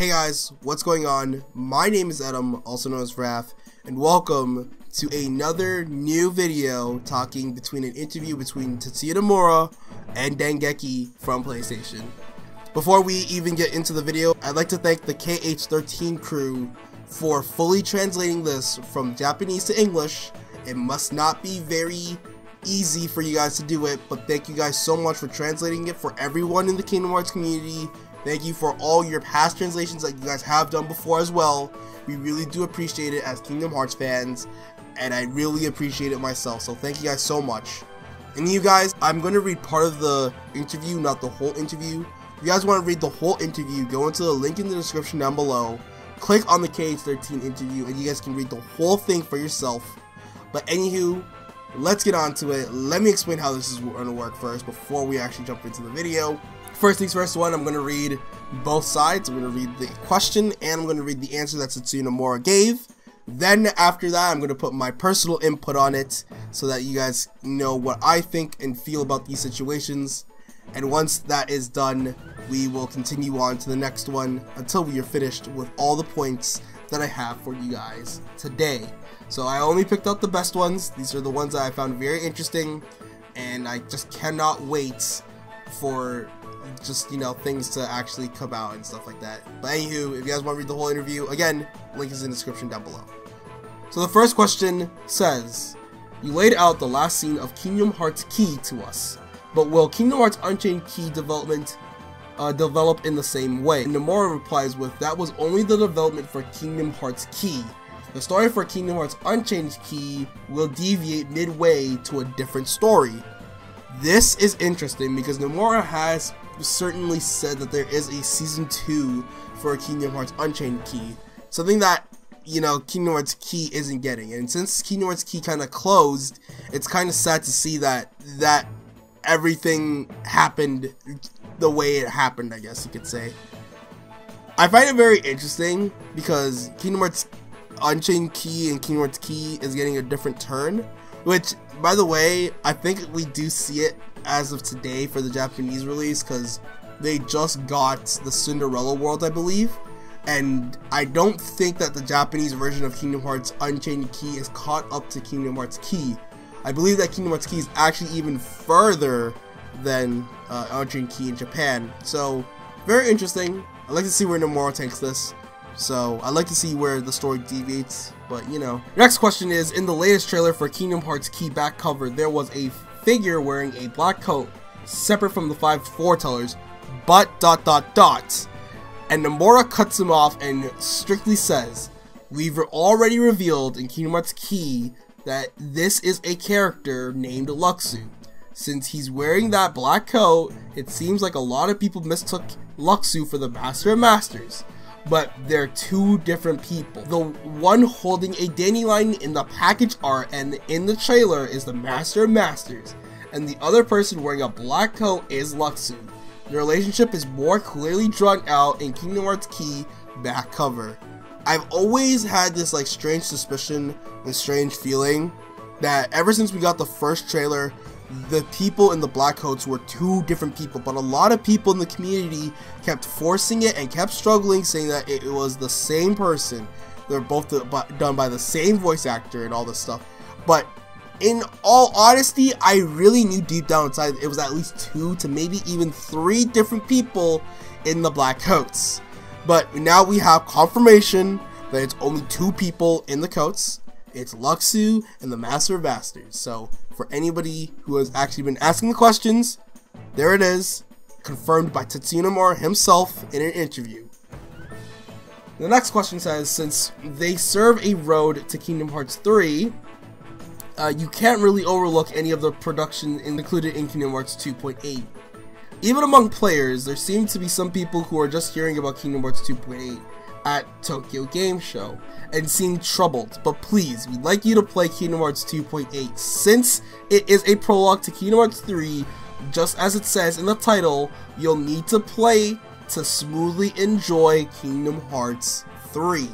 Hey guys, what's going on? My name is Adam, also known as Raph, and welcome to another new video talking between an interview between Tetsuya Nomura and Dengeki from PlayStation. Before we even get into the video, I'd like to thank the KH13 crew for fully translating this from Japanese to English. It must not be very easy for you guys to do it, but thank you guys so much for translating it for everyone in the Kingdom Hearts community. Thank you for all your past translations that you guys have done before as well. We really do appreciate it as Kingdom Hearts fans, and I really appreciate it myself, so thank you guys so much. And you guys, I'm going to read part of the interview, not the whole interview. If you guys want to read the whole interview, go into the link in the description down below, click on the KH13 interview, and you guys can read the whole thing for yourself. But anywho, let's get on to it. Let me explain how this is going to work first before we actually jump into the video. First things first one, I'm going to read both sides. I'm going to read the question and I'm going to read the answer that Tetsuya Nomura gave. Then after that, I'm going to put my personal input on it so that you guys know what I think and feel about these situations. And once that is done, we will continue on to the next one until we are finished with all the points that I have for you guys today. So I only picked out the best ones. These are the ones that I found very interesting and I just cannot wait for just, you know, things to actually come out and stuff like that. But anywho, if you guys want to read the whole interview, again, link is in the description down below. So the first question says, You laid out the last scene of Kingdom Hearts Key to us, but will Kingdom Hearts Unchained Key development uh, develop in the same way? And Nomura replies with, That was only the development for Kingdom Hearts Key. The story for Kingdom Hearts Unchained Key will deviate midway to a different story. This is interesting because Nomura has certainly said that there is a season 2 for Kingdom Hearts Unchained Key. Something that, you know, Kingdom Hearts Key isn't getting. And since Kingdom Hearts Key kind of closed, it's kind of sad to see that that everything happened the way it happened, I guess you could say. I find it very interesting because Kingdom Hearts Unchained Key and Kingdom Hearts Key is getting a different turn, which, by the way, I think we do see it as of today for the Japanese release because they just got the Cinderella World, I believe. And I don't think that the Japanese version of Kingdom Hearts Unchained Key is caught up to Kingdom Hearts Key. I believe that Kingdom Hearts Key is actually even further than uh, Unchained Key in Japan. So, very interesting. I'd like to see where Nomura takes this. So, I'd like to see where the story deviates. But, you know. Next question is, in the latest trailer for Kingdom Hearts Key back cover, there was a figure wearing a black coat, separate from the five foretellers, but dot dot dot. And Nomura cuts him off and strictly says, We've already revealed in Kingdom Hearts Key that this is a character named Luxu. Since he's wearing that black coat, it seems like a lot of people mistook Luxu for the Master of Masters. But they're two different people. The one holding a dandelion in the package art and in the trailer is the Master of Masters, and the other person wearing a black coat is Luxu. The relationship is more clearly drawn out in Kingdom Hearts Key back cover. I've always had this like strange suspicion and strange feeling that ever since we got the first trailer, the people in the black coats were two different people, but a lot of people in the community kept forcing it and kept struggling, saying that it was the same person. They're both done by the same voice actor and all this stuff. But in all honesty, I really knew deep down inside it was at least two to maybe even three different people in the black coats. But now we have confirmation that it's only two people in the coats. It's Luxu and the Master of Masters. So for anybody who has actually been asking the questions, there it is, confirmed by Tetsuya himself in an interview. The next question says, since they serve a road to Kingdom Hearts 3, uh, you can't really overlook any of the production included in Kingdom Hearts 2.8. Even among players, there seem to be some people who are just hearing about Kingdom Hearts 2.8 at Tokyo Game Show and seem troubled, but please, we'd like you to play Kingdom Hearts 2.8 since it is a prologue to Kingdom Hearts 3, just as it says in the title, you'll need to play to smoothly enjoy Kingdom Hearts 3.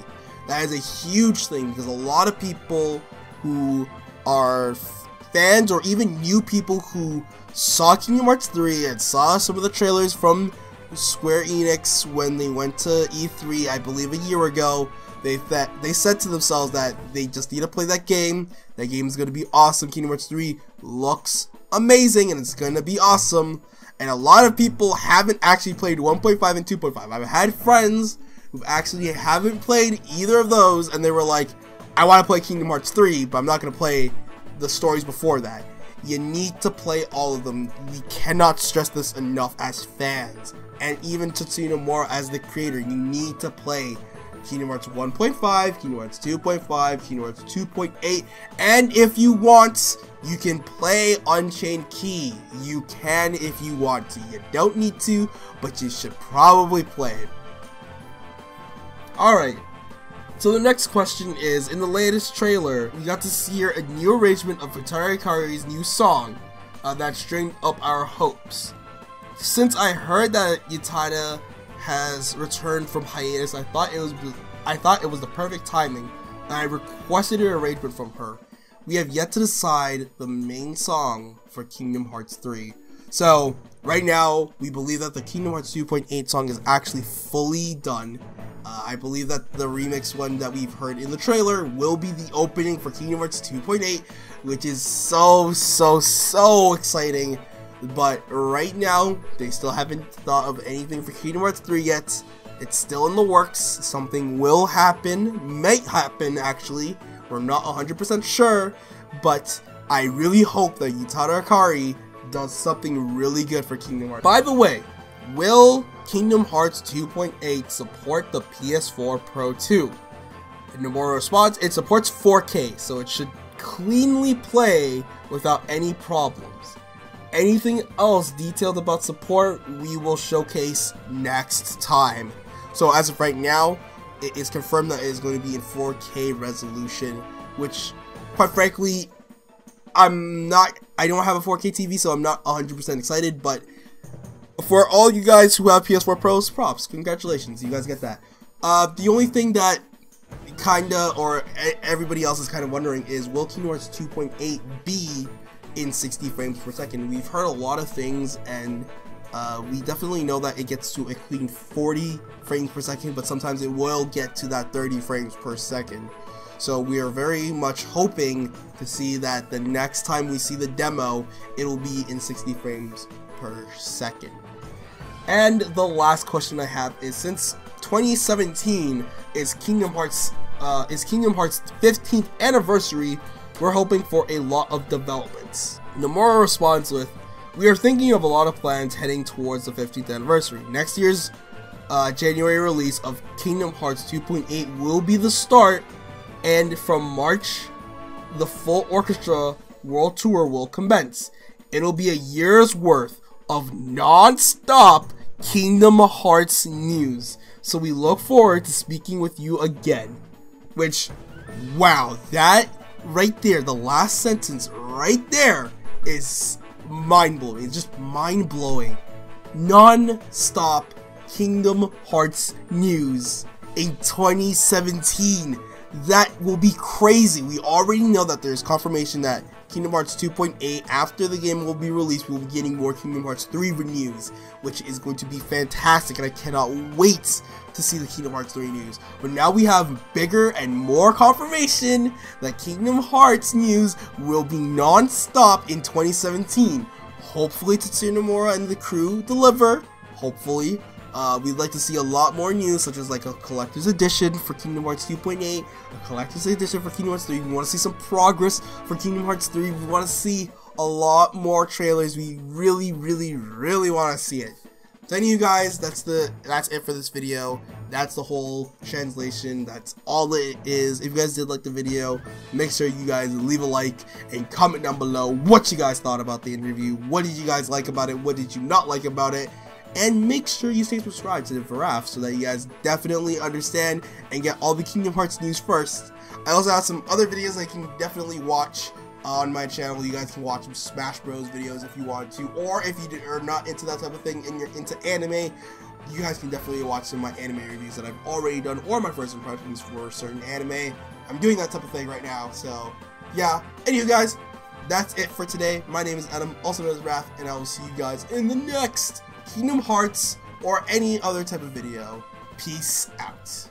That is a huge thing because a lot of people who are fans or even new people who saw Kingdom Hearts 3 and saw some of the trailers from Square Enix, when they went to E3, I believe a year ago, they that they said to themselves that they just need to play that game. That game is gonna be awesome. Kingdom Hearts 3 looks amazing and it's gonna be awesome. And a lot of people haven't actually played 1.5 and 2.5. I've had friends who actually haven't played either of those, and they were like, "I want to play Kingdom Hearts 3, but I'm not gonna play the stories before that." You need to play all of them. We cannot stress this enough as fans. And even Nomura as the creator, you need to play Kingdom Hearts 1.5, Kingdom Hearts 2.5, Kingdom Hearts 2.8, and if you want, you can play Unchained Key. You can if you want to. You don't need to, but you should probably play it. Alright, so the next question is, in the latest trailer, we got to see a new arrangement of Utada Hikaru's new song uh, that stringed up our hopes. Since I heard that Utada has returned from hiatus, I thought it was I thought it was the perfect timing, and I requested an arrangement from her. We have yet to decide the main song for Kingdom Hearts 3. So, right now, we believe that the Kingdom Hearts 2.8 song is actually fully done. Uh, I believe that the remix one that we've heard in the trailer will be the opening for Kingdom Hearts 2.8, which is so, so, so exciting. But right now, they still haven't thought of anything for Kingdom Hearts 3 yet. It's still in the works. Something will happen, might happen actually. We're not 100% sure, but I really hope that Utada Hikaru does something really good for Kingdom Hearts. By the way, will Kingdom Hearts 2.8 support the PS4 Pro 2? Nomura response, it supports 4K, so it should cleanly play without any problems. Anything else detailed about support, we will showcase next time. So as of right now, it is confirmed that it is going to be in 4K resolution, which, quite frankly, I'm not, I don't have a 4K TV, so I'm not 100% excited, but for all you guys who have PS4 Pros, props, congratulations, you guys get that. Uh, the only thing that kinda, or everybody else is kind of wondering is, will Hearts 2.8 be in 60 frames per second? We've heard a lot of things, and uh, we definitely know that it gets to a clean 40 frames per second, but sometimes it will get to that 30 frames per second. So we are very much hoping to see that the next time we see the demo, it will be in 60 frames per second. And the last question I have is since 2017 is Kingdom Hearts uh, is Kingdom Hearts 15th anniversary, we're hoping for a lot of developments. Nomura responds with, we are thinking of a lot of plans heading towards the 15th anniversary. Next year's uh, January release of Kingdom Hearts 2.8 will be the start, and from March, the full orchestra world tour will commence. It'll be a year's worth of non-stop Kingdom Hearts news. So we look forward to speaking with you again. Which, wow, that right there, the last sentence right there is mind blowing. It's just mind blowing. Non stop Kingdom Hearts news in 2017. That will be crazy. We already know that there's confirmation that Kingdom Hearts 2.8 after the game will be released we'll be getting more Kingdom Hearts 3 news which is going to be fantastic and I cannot wait to see the Kingdom Hearts 3 news. But now we have bigger and more confirmation that Kingdom Hearts news will be non-stop in 2017. Hopefully Tetsuya Nomura and the crew deliver, hopefully. Uh, we'd like to see a lot more news, such as like a collector's edition for Kingdom Hearts 2.8, a collector's edition for Kingdom Hearts 3. We want to see some progress for Kingdom Hearts 3. We want to see a lot more trailers. We really, really, really want to see it. So you guys, that's the that's it for this video. That's the whole translation. That's all it is. If you guys did like the video, make sure you guys leave a like and comment down below what you guys thought about the interview. What did you guys like about it? What did you not like about it? And make sure you stay subscribed to the Veraph so that you guys definitely understand and get all the Kingdom Hearts news first. I also have some other videos I can definitely watch on my channel. You guys can watch some Smash Bros videos if you want to, or if you are not into that type of thing and you're into anime, you guys can definitely watch some of my anime reviews that I've already done, or my first impressions for certain anime. I'm doing that type of thing right now, so yeah. Anyway, guys, that's it for today. My name is Adam, also known as Raph, and I will see you guys in the next Kingdom Hearts or any other type of video. Peace out.